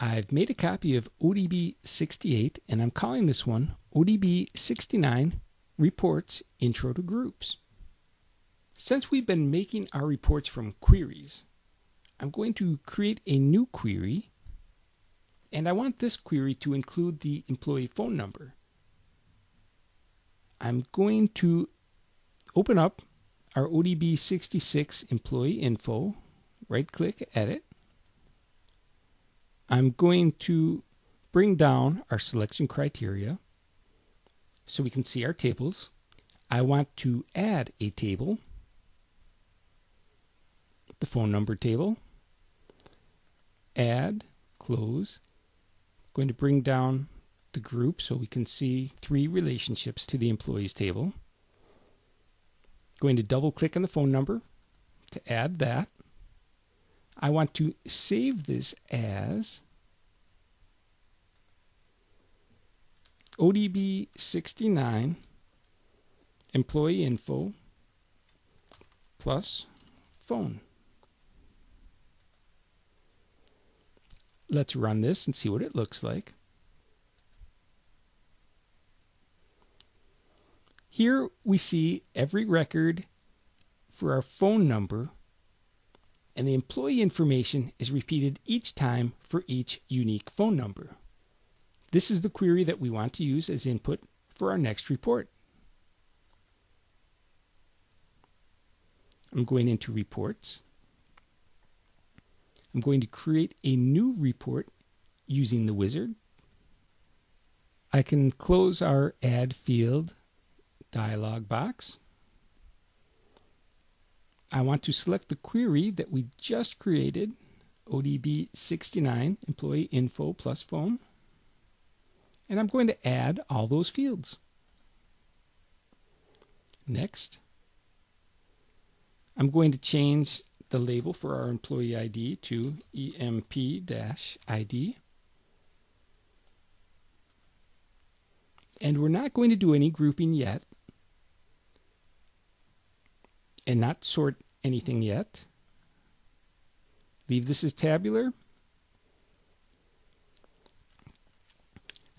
I've made a copy of ODB 68 and I'm calling this one ODB 69 Reports Intro to Groups. Since we've been making our reports from queries, I'm going to create a new query and I want this query to include the employee phone number. I'm going to open up our ODB 66 employee info, right click edit, I'm going to bring down our selection criteria so we can see our tables. I want to add a table, the phone number table, add, close. I'm going to bring down the group so we can see three relationships to the employees table. Going to double click on the phone number to add that. I want to save this as ODB 69 employee info plus phone. Let's run this and see what it looks like. Here we see every record for our phone number and the employee information is repeated each time for each unique phone number. This is the query that we want to use as input for our next report. I'm going into reports. I'm going to create a new report using the wizard. I can close our add field dialog box. I want to select the query that we just created, ODB 69 employee info plus phone. And I'm going to add all those fields. Next, I'm going to change the label for our employee ID to EMP-ID. And we're not going to do any grouping yet and not sort anything yet. Leave this as tabular.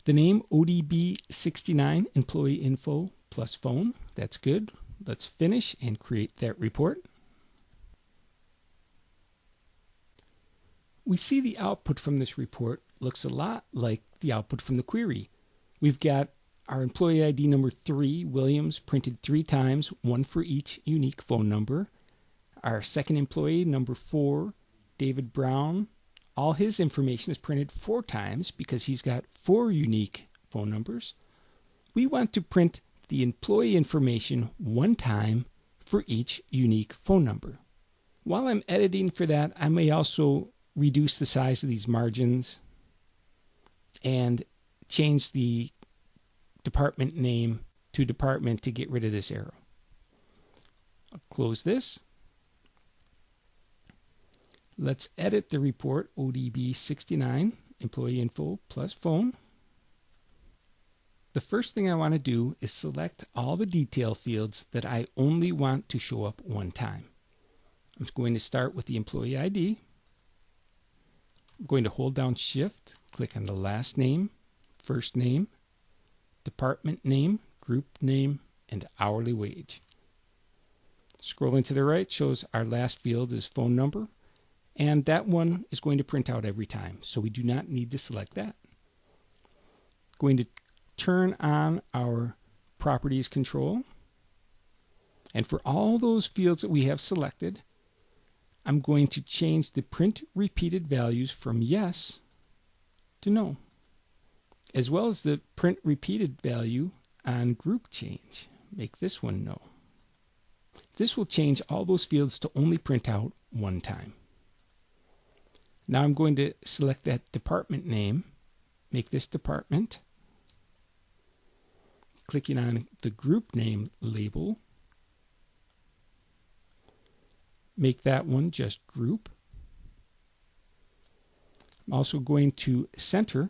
The name ODB69 employee info plus phone. That's good. Let's finish and create that report. We see the output from this report looks a lot like the output from the query. We've got our employee ID number 3, Williams, printed three times, one for each unique phone number. Our second employee, number 4, David Brown, all his information is printed four times because he's got four unique phone numbers. We want to print the employee information one time for each unique phone number. While I'm editing for that, I may also reduce the size of these margins and change the department name to department to get rid of this arrow. I'll close this. Let's edit the report ODB 69 employee info plus phone. The first thing I want to do is select all the detail fields that I only want to show up one time. I'm going to start with the employee ID. I'm going to hold down shift, click on the last name, first name, department name, group name, and hourly wage. Scrolling to the right shows our last field is phone number, and that one is going to print out every time, so we do not need to select that. Going to turn on our properties control, and for all those fields that we have selected, I'm going to change the print repeated values from yes to no as well as the print repeated value on group change. Make this one no. This will change all those fields to only print out one time. Now I'm going to select that department name, make this department, clicking on the group name label, make that one just group. I'm also going to center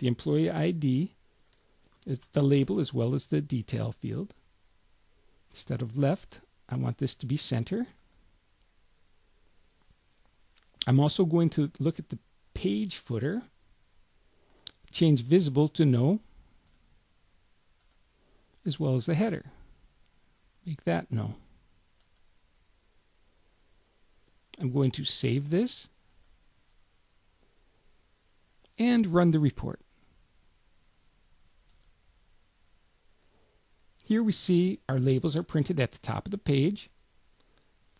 the employee ID, the label as well as the detail field. Instead of left, I want this to be center. I'm also going to look at the page footer change visible to no, as well as the header. Make that no. I'm going to save this and run the report. Here we see our labels are printed at the top of the page.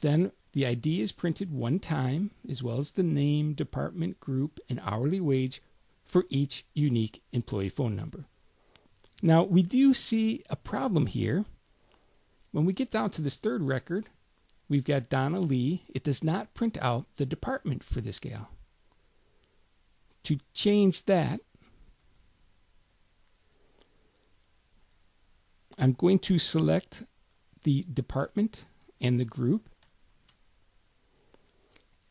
Then the ID is printed one time, as well as the name, department, group, and hourly wage for each unique employee phone number. Now, we do see a problem here. When we get down to this third record, we've got Donna Lee. It does not print out the department for this gal. To change that, I'm going to select the department and the group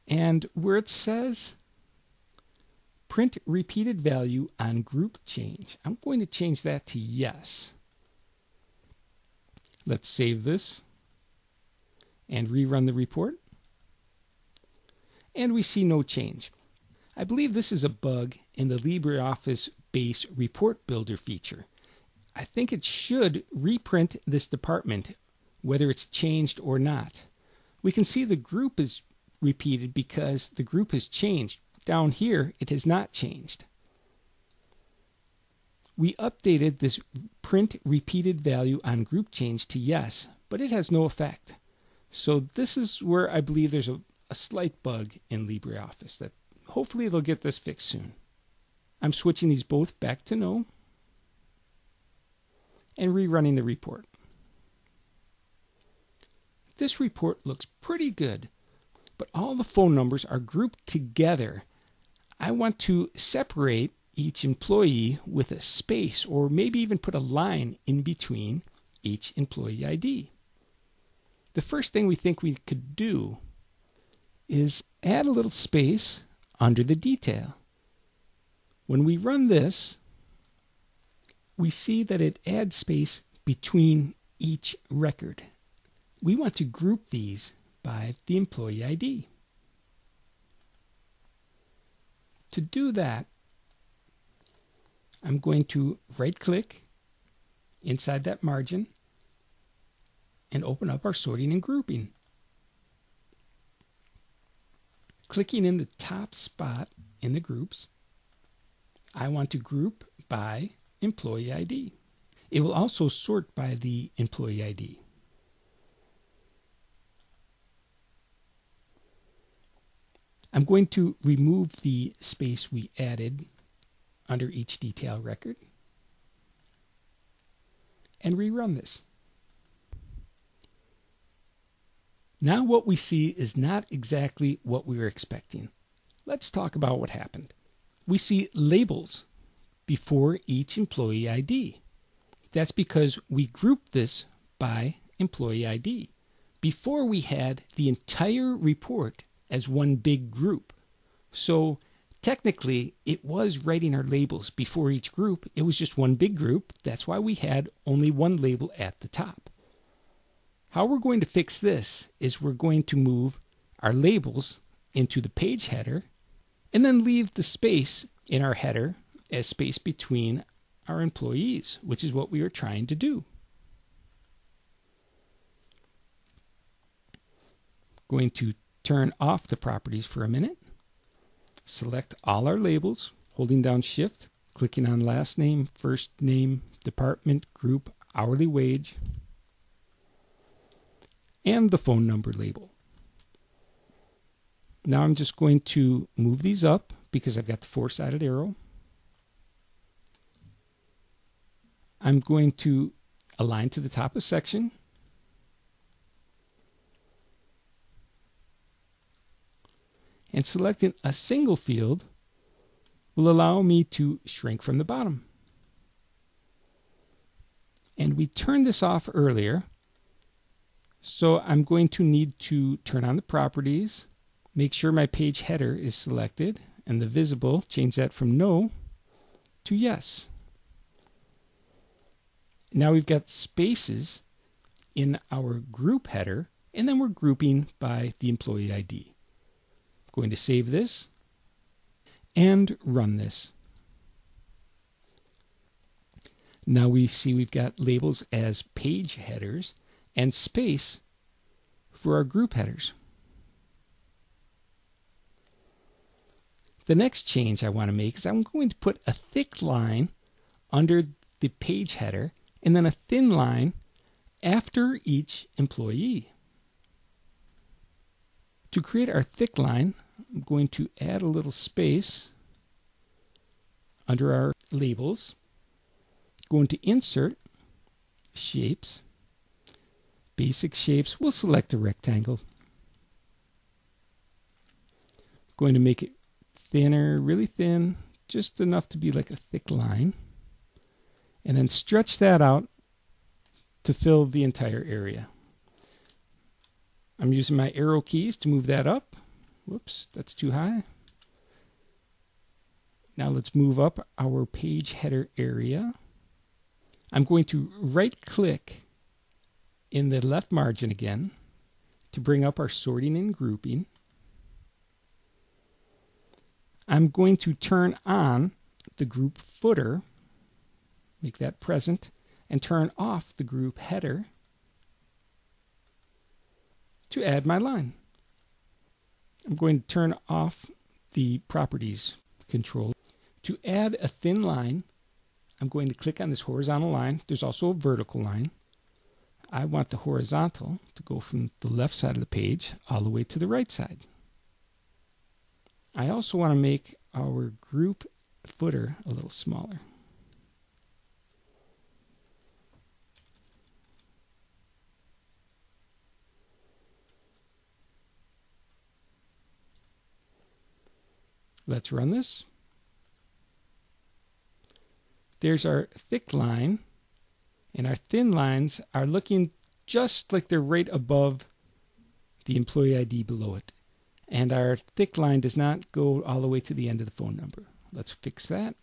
and where it says print repeated value on group change, I'm going to change that to yes. Let's save this and rerun the report. And we see no change. I believe this is a bug in the LibreOffice base report builder feature. I think it should reprint this department whether it's changed or not. We can see the group is repeated because the group has changed. Down here, it has not changed. We updated this print repeated value on group change to yes, but it has no effect. So this is where I believe there's a, a slight bug in LibreOffice that hopefully they'll get this fixed soon. I'm switching these both back to no and rerunning the report. This report looks pretty good but all the phone numbers are grouped together. I want to separate each employee with a space or maybe even put a line in between each employee ID. The first thing we think we could do is add a little space under the detail. When we run this, we see that it adds space between each record. We want to group these by the employee ID. To do that, I'm going to right click inside that margin and open up our sorting and grouping. Clicking in the top spot in the groups, I want to group by employee ID. It will also sort by the employee ID. I'm going to remove the space we added under each detail record and rerun this. Now what we see is not exactly what we were expecting. Let's talk about what happened. We see labels before each employee ID. That's because we grouped this by employee ID. Before we had the entire report as one big group. So technically, it was writing our labels before each group. It was just one big group. That's why we had only one label at the top. How we're going to fix this is we're going to move our labels into the page header and then leave the space in our header as space between our employees, which is what we are trying to do. Going to turn off the properties for a minute. Select all our labels, holding down Shift, clicking on last name, first name, department, group, hourly wage, and the phone number label. Now I'm just going to move these up because I've got the four-sided arrow. I'm going to align to the top of section and selecting a single field will allow me to shrink from the bottom. And we turned this off earlier, so I'm going to need to turn on the properties, make sure my page header is selected, and the visible, change that from no to yes. Now we've got spaces in our group header, and then we're grouping by the employee ID I'm going to save this and run this. Now we see we've got labels as page headers and space for our group headers. The next change I want to make is I'm going to put a thick line under the page header and then a thin line after each employee. To create our thick line, I'm going to add a little space under our labels. Going to insert shapes, basic shapes. We'll select a rectangle. Going to make it thinner, really thin, just enough to be like a thick line. And then stretch that out to fill the entire area. I'm using my arrow keys to move that up. Whoops, that's too high. Now let's move up our page header area. I'm going to right click in the left margin again to bring up our sorting and grouping. I'm going to turn on the group footer, make that present, and turn off the group header to add my line. I'm going to turn off the properties control. To add a thin line, I'm going to click on this horizontal line. There's also a vertical line. I want the horizontal to go from the left side of the page all the way to the right side. I also want to make our group footer a little smaller. Let's run this. There's our thick line, and our thin lines are looking just like they're right above the employee ID below it. And our thick line does not go all the way to the end of the phone number. Let's fix that.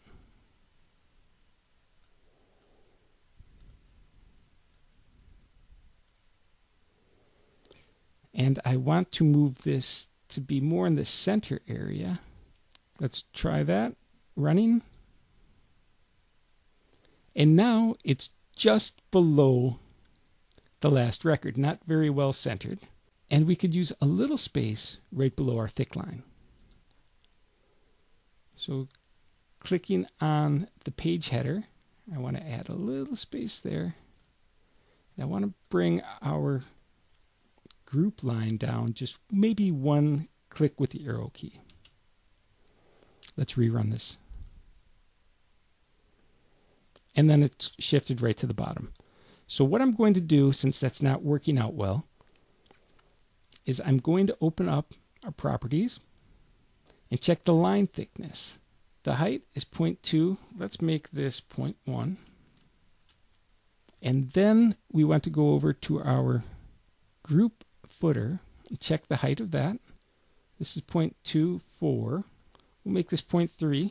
And I want to move this to be more in the center area. Let's try that running. And now it's just below the last record, not very well centered. And we could use a little space right below our thick line. So clicking on the page header, I want to add a little space there. And I want to bring our group line down just maybe one click with the arrow key. Let's rerun this. And then it's shifted right to the bottom. So what I'm going to do, since that's not working out well, is I'm going to open up our properties and check the line thickness. The height is 0.2. Let's make this 0.1. And then we want to go over to our group footer and check the height of that. This is 0.24. We'll make this 0.3.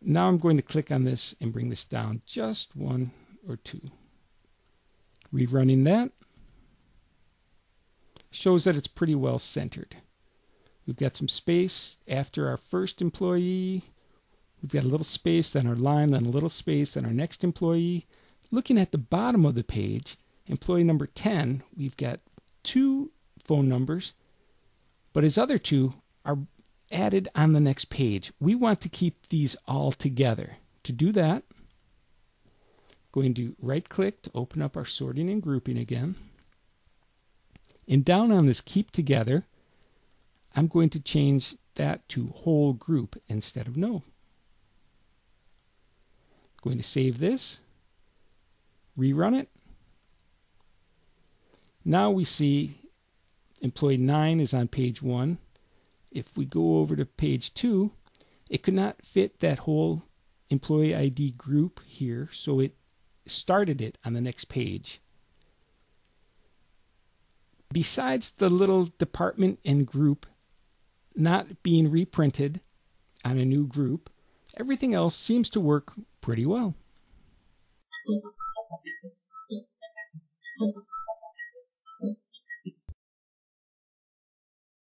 Now I'm going to click on this and bring this down just one or two. Rerunning that shows that it's pretty well centered. We've got some space after our first employee. We've got a little space, then our line, then a little space, then our next employee. Looking at the bottom of the page, employee number 10, we've got two phone numbers but his other two are added on the next page. We want to keep these all together. To do that, going to right click to open up our sorting and grouping again. And down on this keep together, I'm going to change that to whole group instead of no. Going to save this, rerun it. Now we see employee 9 is on page 1. If we go over to page 2, it could not fit that whole employee ID group here, so it started it on the next page. Besides the little department and group not being reprinted on a new group, everything else seems to work pretty well.